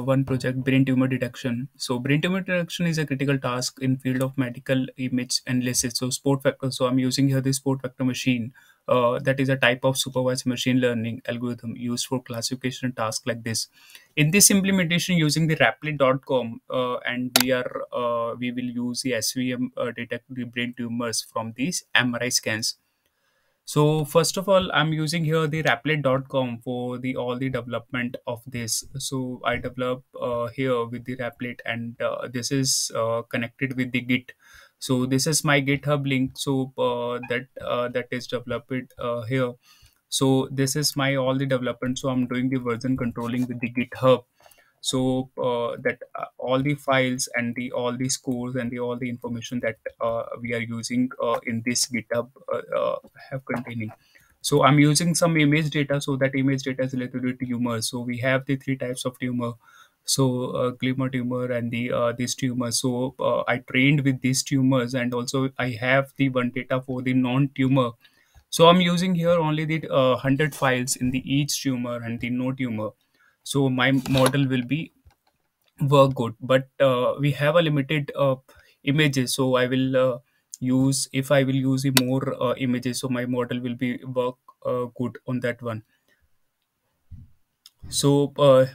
one project brain tumor detection. So brain tumor detection is a critical task in field of medical image analysis. So support vector so i'm using here the support vector machine uh, that is a type of supervised machine learning algorithm used for classification tasks like this. In this implementation using the replit.com uh, and we are uh, we will use the svm uh, detect the brain tumors from these mri scans so first of all, I'm using here the Replit.com for the all the development of this. So I develop uh, here with the Replit, and uh, this is uh, connected with the Git. So this is my GitHub link. So uh, that uh, that is developed uh, here. So this is my all the development. So I'm doing the version controlling with the GitHub so uh, that uh, all the files and the all the scores and the all the information that uh, we are using uh, in this github uh, uh, have containing. So i'm using some image data so that image data is related to tumors so we have the three types of tumor. So uh, glioma tumor and the uh, these tumors so uh, i trained with these tumors and also i have the one data for the non-tumor. So i'm using here only the uh, 100 files in the each tumor and the no tumor so my model will be work good. But uh, we have a limited uh, images. So i will uh, use if i will use more uh, images so my model will be work uh, good on that one. So uh,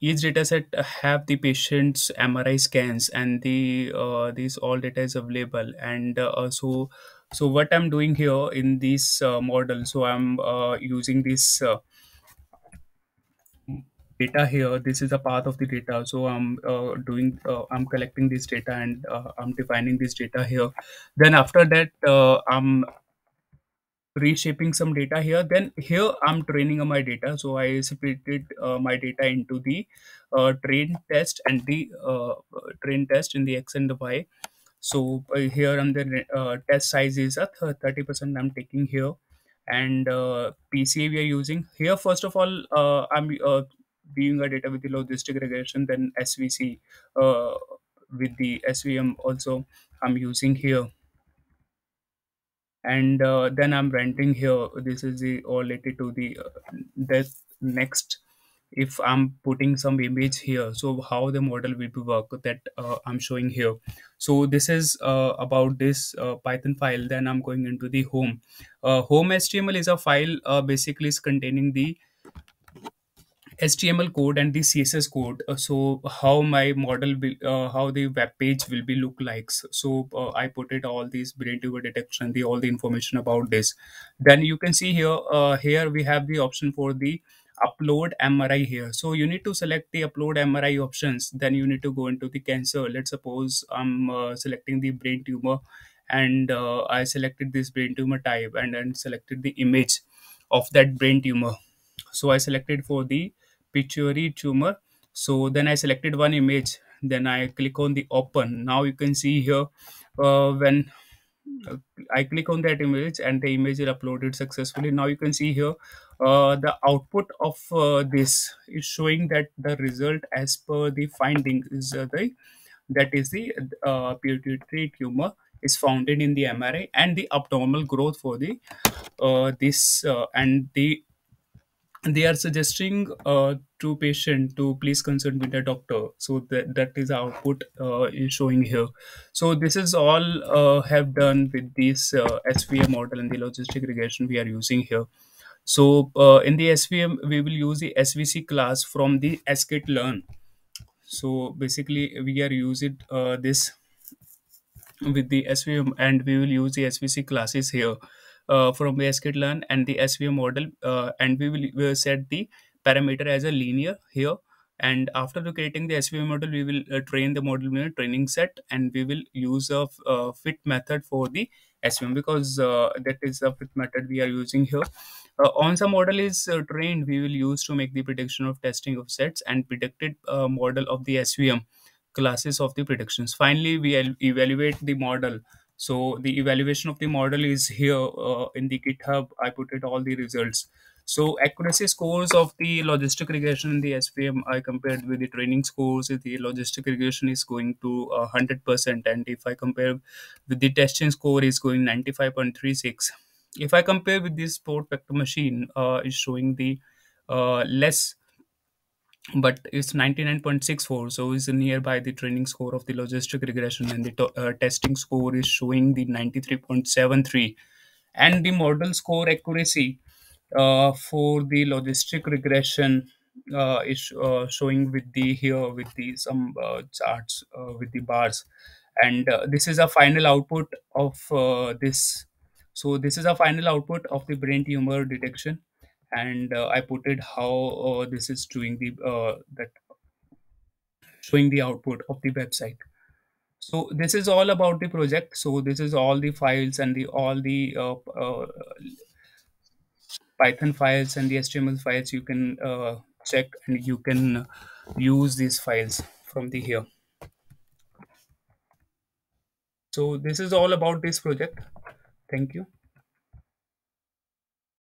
each dataset have the patient's mri scans and the uh, these all data is available. And so so what i'm doing here in this model so i'm using this data here this is a path of the data. So i'm uh, doing uh, i'm collecting this data and uh, i'm defining this data here. Then after that uh, i'm reshaping some data here. Then here i'm training my data. So i separated uh, my data into the uh, train test and the train test in the x and the y. So here on the test size is a 30% i'm taking here. And uh, pca we are using. Here first of all uh, i'm uh, viewing a data with the logistic regression then svc uh, with the svm also i'm using here. And uh, then i'm renting here. This is the all related to the uh, that next if i'm putting some image here. So how the model will be work that uh, i'm showing here. So this is uh, about this uh, python file. Then i'm going into the home. Uh, home html is a file uh, basically is containing the HTML code and the CSS code. Uh, so how my model will, uh, how the web page will be look like. So, uh, I put it all these brain tumor detection, the all the information about this. Then you can see here, here we have the option for the upload MRI here. So you need to select the upload MRI options. Then you need to go into the cancer. Let's suppose I'm uh, selecting the brain tumor and uh, I selected this brain tumor type and then selected the image of that brain tumor. So I selected for the pituitary tumor. So then i selected one image. Then i click on the open. Now you can see here uh, when uh, i click on that image and the image is uploaded successfully. Now you can see here uh, the output of uh, this is showing that the result as per the finding is uh, the that is the uh, pituitary tumor is found in the mri and the abnormal growth for the uh, this uh, and the they are suggesting uh, to patient to please consult with the doctor. So that that is output uh, is showing here. So this is all uh, have done with this uh, svm model and the logistic regression we are using here. So uh, in the svm we will use the svc class from the sklearn so basically we are using uh, this with the svm and we will use the svc classes here uh, from the sklearn and the svm model uh, and we will, we will set the parameter as a linear here. And after the creating the svm model we will uh, train the model in a training set and we will use a uh, fit method for the svm because uh, that is the fit method we are using here. Uh, once a model is uh, trained. We will use to make the prediction of testing of sets and predicted model of the svm classes of the predictions. Finally we evaluate the model so the evaluation of the model is here uh, in the github. I put it all the results. So accuracy scores of the logistic regression in the svm i compared with the training scores the logistic regression is going to uh, 100% and if i compare with the testing score is going 95.36 if i compare with this support vector machine uh, is showing the uh, less but it's 99.64 so is nearby the training score of the logistic regression and the uh, testing score is showing the 93.73 and the model score accuracy uh, for the logistic regression uh, is uh, showing with the here with the some uh, charts uh, with the bars. And this is a final output of this. So this is a final output of the brain tumor detection and uh, i put it how uh, this is doing the uh, that showing the output of the website. So this is all about the project. So this is all the files and the all the uh, uh, python files and the html files you can uh, check and you can use these files from the here. So this is all about this project. Thank you